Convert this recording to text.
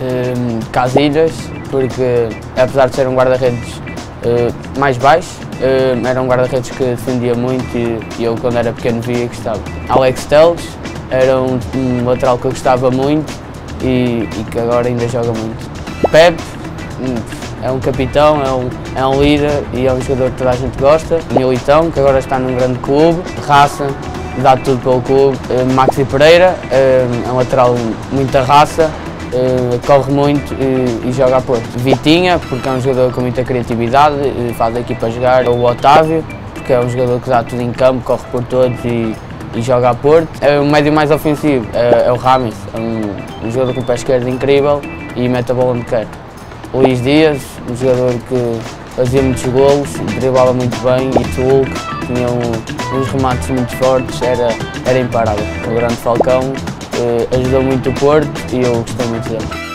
Hum, Casilhas, porque apesar de ser um guarda-redes eh, mais baixo, eh, era um guarda-redes que defendia muito e, eu quando era pequeno via e gostava. Alex Teles era um, um lateral que eu gostava muito e, e que agora ainda joga muito. Pepe hum, é um capitão, é um, é um líder e é um jogador que toda a gente gosta. Militão, que agora está num grande clube, raça, dá tudo pelo clube. Eh, Maxi Pereira é um lateral muita raça, eh, corre muito e, e joga a Porto. Vitinha, porque é um jogador com muita criatividade, eh, faz a equipa jogar. O Otávio, porque é um jogador que dá tudo em campo, corre por todos e, e joga a Porto. É o médio mais ofensivo, é, o Rames, é um, um jogador com o pé esquerdo incrível e mete a bola onde quer. Luís Dias, um jogador que fazia muitos golos, driblava muito bem e Hulk tinha um, uns remates muito fortes, era, era imparável. O grande Falcão eh, ajudou muito o Porto e eu gostei muito dele.